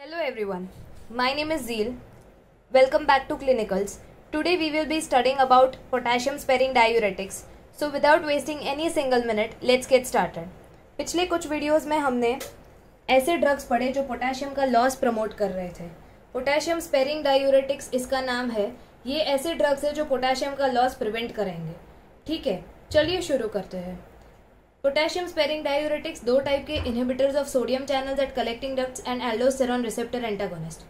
Hello everyone, my name is Zeel. Welcome back to Clinicals. Today we will be studying about potassium sparing diuretics. So without wasting any single minute, let's get started. पिछले कुछ videos में हमने ऐसे drugs पढ़े जो potassium का loss promote कर रहे थे पोटेशियम स्पेरिंग डायूरेटिक्स इसका नाम है ये ऐसे ड्रग्स है जो पोटेशियम का लॉस प्रिवेंट करेंगे ठीक है चलिए शुरू करते हैं पोटेशियम स्पेरिंग डायूरेटिक्स दो टाइप के inhibitors of sodium channels at collecting ducts and aldosterone receptor antagonist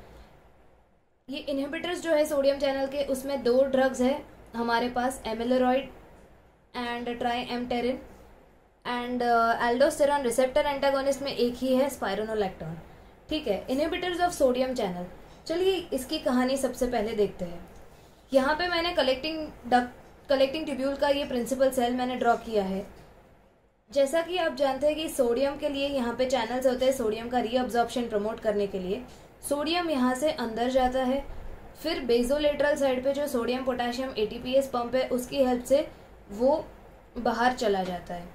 ये इनहिबिटर्स जो है सोडियम चैनल के, उसमें दो ड्रग्स है हमारे पास amiloride and triamterene and aldosterone receptor antagonist में एक ही है स्पायरोनोलैक्टोन ठीक है इनहिबिटर्स ऑफ़ सोडियम चैनल चलिए, इसकी कहानी सबसे पहले देखते हैं। यहाँ पे मैंने कलेक्टिंग डक्ट कलेक्टिंग ट्यूब्यूल का ये प्रिंसिपल सेल मैंने ड्रॉ किया है। जैसा कि आप जानते हैं कि सोडियम के लिए यहाँ पे चैनल्स होते हैं, सोडियम का रीअब्जॉर्प्शन प्रमोट करने के लिए। सोडियम यहाँ से अंदर जाता है। फिर बेजोलेटरल साइड पे जो सोडियम पोटेशियम एटीपीएस पंप है, उसकी हेल्प से वो बाहर चला जाता है।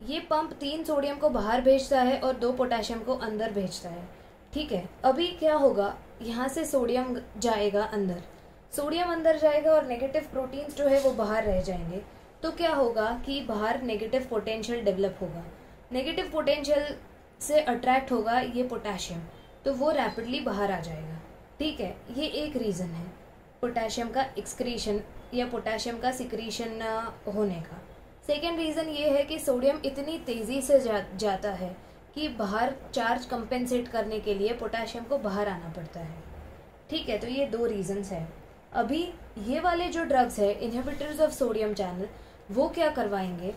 ये पंप तीन सोडियम को बाहर भेजता है और दो पोटेशियम को अंदर भेजता है। ठीक है, अभी क्या होगा? यहाँ से सोडियम जाएगा अंदर। सोडियम अंदर जाएगा और नेगेटिव प्रोटीन्स जो है वो बाहर रह जाएँगे। तो क्या होगा कि बाहर नेगेटिव पोटेंशियल डेवलप होगा। नेगेटिव पोटेंशियल से अट्रैक्ट होगा ये पोटेशियम तो वो रैपिडली बाहर आ जाएगा। ठीक है? ये एक रीज़न है पोटेशियम का एक्सक्रीशन या पोटेशियम का सिक्रीशन होने का। सेकेंड रीज़न ये है कि सोडियम इतनी तेज़ी से जा, जाता है कि बाहर चार्ज कंपेंसेट करने के लिए पोटेशियम को बाहर आना पड़ता है। ठीक है? तो ये दो रीजंस हैं। अभी ये वाले जो ड्रग्स है इनहिबिटर्स ऑफ़ सोडियम चैनल वो क्या करवाएँगे?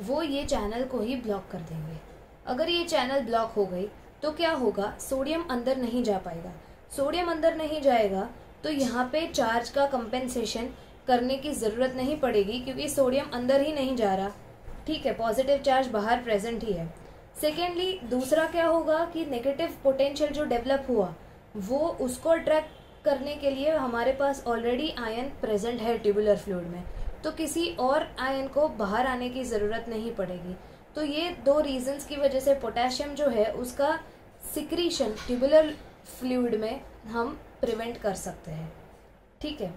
वो ये चैनल को ही ब्लॉक कर देंगे। अगर ये चैनल ब्लॉक हो गई तो क्या होगा? सोडियम अंदर नहीं जा पाएगा। सोडियम अंदर नहीं जाएगा तो यहाँ पे चार्ज का कंपेंसेशन करने की ज़रूरत नहीं पड़ेगी, क्योंकि सोडियम अंदर ही नहीं जा रहा। ठीक है पॉजिटिव चार्ज बाहर प्रेजेंट ही है। सेकेंडली दूसरा क्या होगा कि नेगेटिव पोटेंशियल जो डेवलप हुआ, वो उसको अट्रैक्ट करने के लिए हमारे पास ऑलरेडी आयन प्रेजेंट है ट्यूबुलर फ्लूइड में। तो किसी और आयन को बाहर आने की ज़रूरत नहीं पड़ेगी। तो ये दो रीजंस की वजह से पोटेशियम जो है, उसका सिक्रीशन ट्यूबुलर फ्लूड में हम प्रिवेंट कर सकते हैं। ठीक है?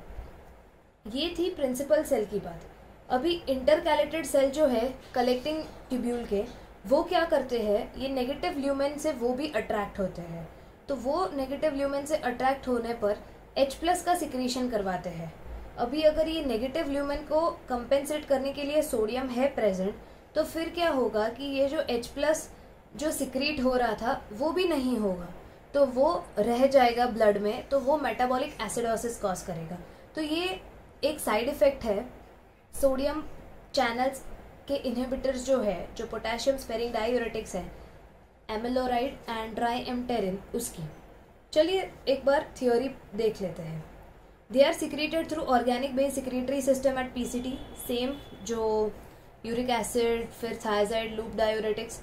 ये थी प्रिंसिपल सेल की बात। अभी इंटरकैलेटेड सेल जो है कलेक्टिंग ट्यूब्यूल के, वो क्या करते हैं? ये नेगेटिव ल्यूमेन से वो भी अट्रैक्ट होते हैं। तो वो नेगेटिव ल्यूमेन से अट्रैक्ट होने पर H प्लस का सिक्रीशन करवाते हैं। अभी अगर ये नेगेटिव ल्यूमेन को कंपेंसेट करने के लिए सोडियम है प्रेजेंट तो फिर क्या होगा कि ये जो H प्लस जो सिक्रीट हो रहा था, वो भी नहीं होगा। तो वो रह जाएगा ब्लड में तो वो मेटाबॉलिक एसिडोसिस कॉज करेगा। तो ये एक साइड इफ़ेक्ट है। सोडियम चैनल्स के इनहिबिटर्स जो है, जो पोटेशियम स्पेरिंग डायूरेटिक्स है एमिलोराइड एंड ड्राई एमटेरिन उसकी। चलिए एक बार थ्योरी देख लेते हैं। They are secreted through organic base secretory system at PCT same जो यूरिक एसिड फिर थायजाइड लूप डायोरेटिक्स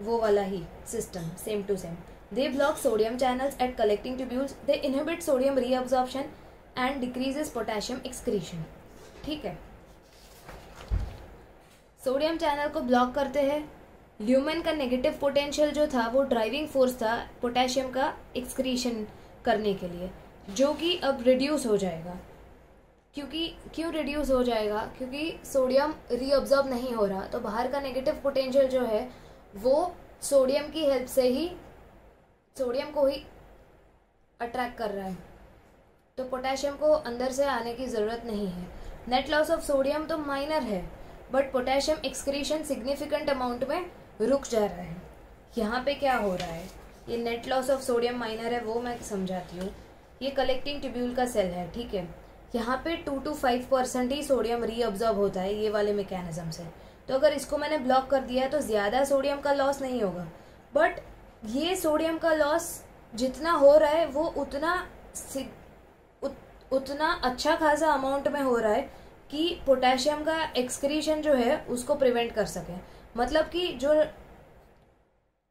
वो वाला ही system same to same they block sodium channels at collecting tubules they inhibit sodium reabsorption and decreases potassium excretion ठीक है? Sodium channel को block करते हैं। Lumen का नेगेटिव पोटेंशियल जो था, वो ड्राइविंग फोर्स था पोटेशियम का एक्सक्रीशन करने के लिए। जो कि अब रिड्यूस हो जाएगा। क्योंकि, क्यों रिड्यूस हो जाएगा? क्योंकि सोडियम रीअब्जॉर्ब नहीं हो रहा। तो बाहर का नेगेटिव पोटेंशियल जो है, वो सोडियम की हेल्प से ही सोडियम को ही अट्रैक्ट कर रहा है। तो पोटेशियम को अंदर से आने की ज़रूरत नहीं है। नेट लॉस ऑफ़ सोडियम तो माइनर है but potassium excretion significant amount में रुक जा रहा है। यहाँ पे क्या हो रहा है? ये net loss of sodium minor है, वो मैं समझाती हूँ। ये कलेक्टिंग ट्यूब्यूल का सेल है ठीक है? यहाँ पे टू टू फाइव परसेंट ही सोडियम रीअब्जॉर्ब होता है ये वाले मेकेनिज्म से तो अगर इसको मैंने ब्लॉक कर दिया है तो ज़्यादा सोडियम का लॉस नहीं होगा। बट ये सोडियम का लॉस जितना हो रहा है वो उतना उत, उतना अच्छा खासा अमाउंट में हो रहा है कि पोटेशियम का एक्सक्रीशन जो है उसको प्रिवेंट कर सके। मतलब कि जो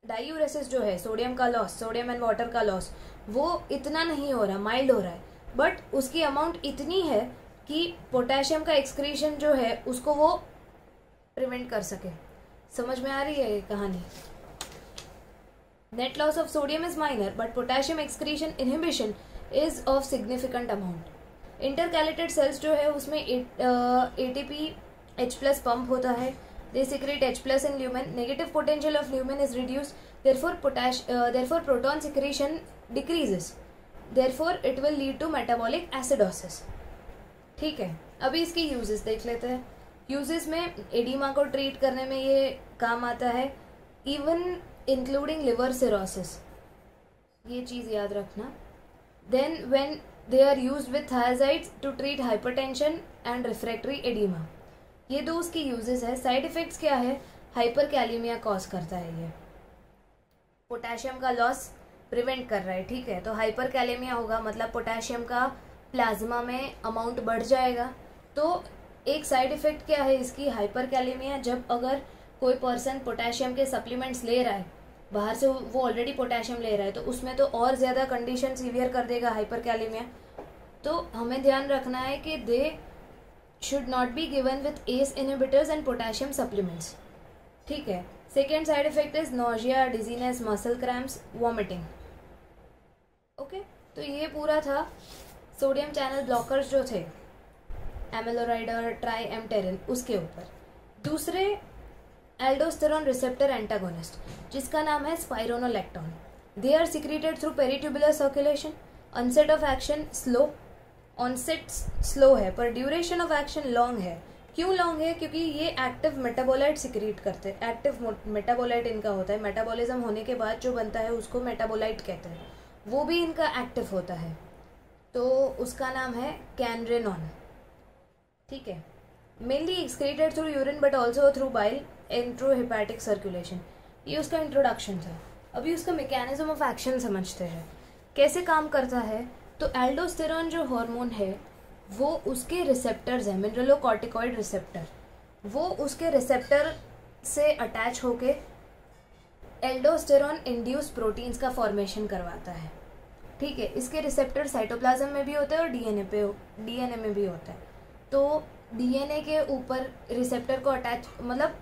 डायूरेसिस जो है, सोडियम का लॉस, सोडियम एंड वाटर का लॉस, वो इतना नहीं हो रहा, माइल्ड हो रहा है। बट उसकी अमाउंट इतनी है कि पोटेशियम का एक्सक्रीशन जो है, उसको वो प्रिवेंट कर सके। समझ में आ रही है ये कहानी? Net loss of sodium is minor but potassium excretion inhibition is of significant amount intercalated cells जो है, उसमें A T P H plus pump होता है। They secrete H plus in lumen negative potential of lumen is reduced therefore potash uh, therefore proton secretion decreases therefore it will lead to metabolic acidosis ठीक है अभी इसके uses देख लेते हैं uses में एडिमा को ट्रीट करने में ये काम आता है इवन इंक्लूडिंग लिवर सिरोसिस ये चीज़ याद रखना then when they are use with thiazides to treat hypertension and refractory oedema ये दो उसकी यूजेस है। साइड इफेक्ट्स क्या है? हाइपर कैलिमिया कॉज करता है ये। पोटेशियम का लॉस प्रिवेंट कर रहा है, ठीक है? तो हाइपर कैलेमिया होगा मतलब पोटेशियम का प्लाज्मा में अमाउंट बढ़ जाएगा। तो एक साइड इफ़ेक्ट क्या है इसकी? हाइपर कैलेमिया जब अगर कोई पर्सन पोटेशियम के सप्लीमेंट्स ले रहा है, बाहर से वो ऑलरेडी पोटेशियम ले रहा है तो उसमें तो और ज़्यादा कंडीशन सीवियर कर देगा हाइपर कैलेमिया तो हमें ध्यान रखना है कि they should not be given with ACE inhibitors and potassium supplements ठीक है? Second side effect is nausea dizziness muscle cramps vomiting okay तो ये पूरा था सोडियम चैनल ब्लॉकर्स जो थे एमेलोराइड और ट्राई एमटेरिन उसके ऊपर। दूसरे एल्डोस्टेरॉन रिसेप्टर एंटागोनिस्ट जिसका नाम है spironolactone they are secreted through peritubular circulation onset of action slow onset slow है, पर ड्यूरेशन ऑफ़ एक्शन लॉन्ग है। क्यों लॉन्ग है? क्योंकि ये एक्टिव मेटाबोलाइट सिक्रीट करते हैं। एक्टिव मेटाबोलाइट इनका होता है। मेटाबॉलिज्म होने के बाद जो बनता है, उसको मेटाबोलाइट कहते हैं। वो भी इनका एक्टिव होता है। तो उसका नाम है कैनरेनॉन ठीक है? Mainly excreted through urine but also through bile enterohepatic circulation ये उसका इंट्रोडक्शन था। अभी उसका मैकेनिज्म ऑफ़ एक्शन समझते हैं। कैसे काम करता है? तो एल्डोस्टेरॉन जो हार्मोन है, वो उसके रिसेप्टर्स हैं मिनरलोकॉर्टिकॉइड रिसेप्टर वो उसके रिसेप्टर से अटैच होके एल्डोस्टेरॉन इंड्यूस प्रोटीन्स का फॉर्मेशन करवाता है. ठीक है? इसके रिसेप्टर साइटोप्लाज्म में भी होते हैं और डीएनए पे डीएनए में भी होता है. तो डीएनए के ऊपर रिसेप्टर को अटैच मतलब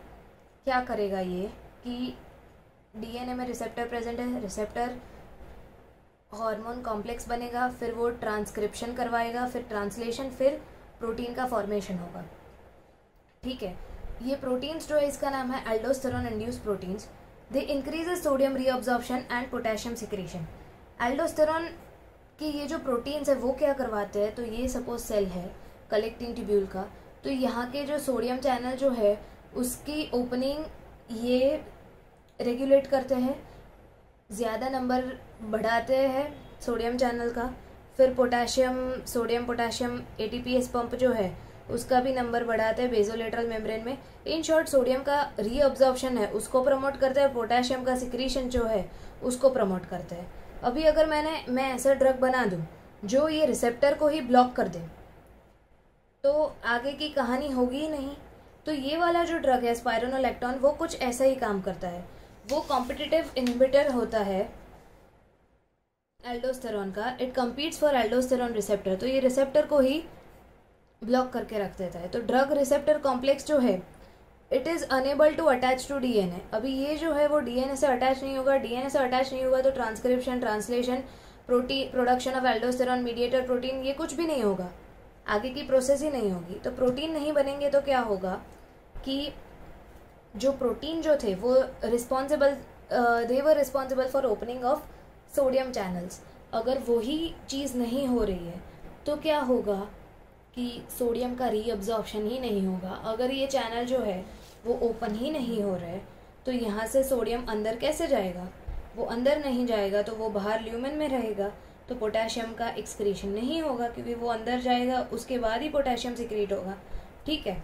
क्या करेगा ये कि डीएनए में रिसेप्टर प्रेजेंट है रिसेप्टर हार्मोन कॉम्प्लेक्स बनेगा, फिर वो ट्रांसक्रिप्शन करवाएगा, फिर ट्रांसलेशन फिर प्रोटीन का फॉर्मेशन होगा। ठीक है? ये प्रोटीन्स जो है, इसका नाम है aldosterone induce proteins they increase sodium reabsorption and potassium secretion aldosterone की ये जो प्रोटीन्स है, वो क्या करवाते हैं? तो ये सपोज़ सेल है कलेक्टिंग ट्यूब्यूल का। तो यहाँ के जो सोडियम चैनल जो है, उसकी ओपनिंग ये रेगुलेट करते हैं। ज़्यादा नंबर बढ़ाते हैं सोडियम चैनल का। फिर potassium, sodium, potassium ATPase pump जो है, उसका भी नंबर बढ़ाते हैं बेजोलेटरल मेम्ब्रेन में। इन शॉर्ट सोडियम का रीअब्जॉर्प्शन है, उसको प्रमोट करते हैं, पोटाशियम का सिक्रीशन जो है, उसको प्रमोट करते हैं। अभी अगर मैंने, मैं ऐसा ड्रग बना दूँ, जो ये रिसेप्टर को ही ब्लॉक कर दे तो आगे की कहानी होगी ही नहीं। तो ये वाला जो ड्रग है स्पायरोनोलेक्टॉन वो कुछ ऐसा ही काम करता है। वो कॉम्पिटिटिव इनहिबिटर होता है एल्डोस्टेरॉन का। It competes for aldosterone receptor तो ये रिसेप्टर को ही ब्लॉक करके रख देता है। तो ड्रग रिसेप्टर कॉम्प्लेक्स जो है it is unable to attach to DNA अभी ये जो है, वो डीएनए से अटैच नहीं होगा। डीएनए से अटैच नहीं होगा तो transcription translation protein production of aldosterone mediator protein ये कुछ भी नहीं होगा। आगे की प्रोसेस ही नहीं होगी। तो प्रोटीन नहीं बनेंगे तो क्या होगा कि जो प्रोटीन जो थे, वो responsible they were responsible for opening of sodium channels अगर वही चीज़ नहीं हो रही है तो क्या होगा कि सोडियम का रीअब्जॉर्प्शन ही नहीं होगा? अगर ये चैनल जो है, वो ओपन ही नहीं हो रहा है तो यहाँ से सोडियम अंदर कैसे जाएगा? वो अंदर नहीं जाएगा तो वो बाहर ल्यूमन में रहेगा तो पोटेशियम का एक्सक्रीशन नहीं होगा, क्योंकि वो अंदर जाएगा, उसके बाद ही पोटेशियम सिक्रीट होगा। ठीक है?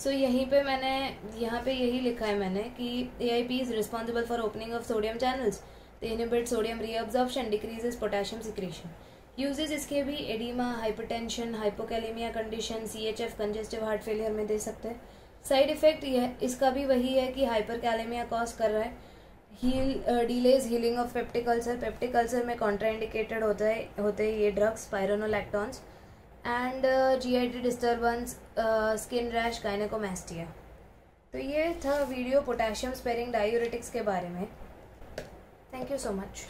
सो so, यहीं पे मैंने यहाँ पे यही लिखा है मैंने कि A I P is responsible for opening of sodium channels inhibit sodium reabsorption decreases potassium secretion uses इसके भी oedema hypertension hypokalaemia condition C H F congestive heart failure में दे सकते हैं. साइड इफ़ेक्ट यह इसका भी वही है कि हाइपर कैलेमिया कॉज कर रहा है. Heal delays healing of peptic ulcer peptic ulcer में कॉन्ट्राइंडिकेटेड होता है होते हैं ये drugs spironolactones and G I T disturbance skin rash gynaecomastia तो ये था वीडियो पोटेशियम स्पेरिंग डायोरेटिक्स के बारे में. Thank you so much